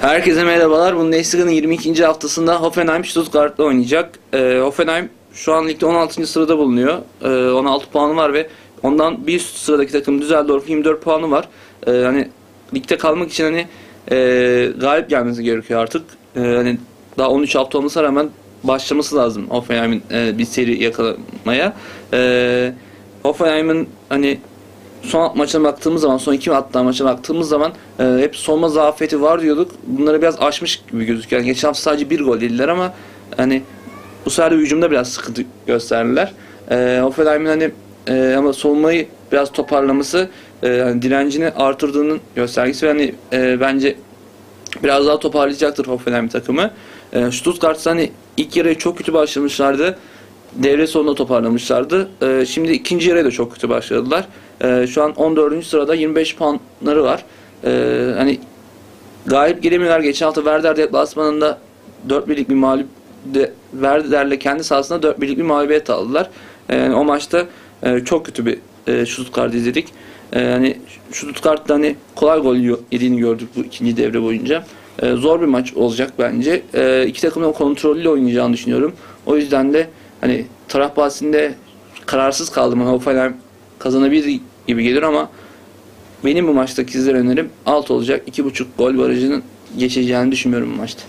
Herkese merhabalar. Bundesliga'nın 22. haftasında Hoffenheim Stuttgart'la oynayacak. Ee, Hoffenheim şu an ligde 16. sırada bulunuyor. Ee, 16 puanı var ve ondan bir üst sıradaki takım Düsseldorf 24 puanı var. Ee, hani ligde kalmak için hani e, galip gelmesi gerekiyor artık. Ee, hani daha 13 hafta olmasına rağmen başlaması lazım Hoffenheim'in e, bir seri yakalamaya. Ee, Hoffenheim'in hani son maça baktığımız zaman, son iki hatta maça baktığımız zaman e, hep solma zafiyeti var diyorduk. Bunları biraz aşmış gibi gözüküyor. Yani geçen hafta sadece bir gol yediler ama hani bu sefer hücumda biraz sıkıntı gösterdiler. E, Hoffenheim'in hani e, ama solmayı biraz toparlaması e, yani direncini artırdığının göstergesi ve hani e, bence biraz daha toparlayacaktır Hoffenheim takımı. E, Stuttgart hani ilk yarıya çok kötü başlamışlardı. Devre sonunda toparlamışlardı. E, şimdi ikinci yarıya da çok kötü başladılar. E, şu an 14. sırada 25 puanları var. E, hani galip gelemiyorlar. Geçen hafta Werder deplasmanında 4 birlik bir mağlup de, Werder'le kendi sahasında 4 birlik bir mağlubiyet aldılar. E, o maçta e, çok kötü bir e, Stuttgart izledik. E, hani Stuttgart'ta hani kolay gol yediğini gördük bu ikinci devre boyunca. E, zor bir maç olacak bence. E, iki takımın o kontrollü oynayacağını düşünüyorum. O yüzden de hani taraf bahsinde kararsız kaldım. Hani Hoffenheim kazanabilir gibi gelir ama benim bu maçtaki sizlere önerim alt olacak. 2.5 gol barajının geçeceğini düşünmüyorum bu maçta.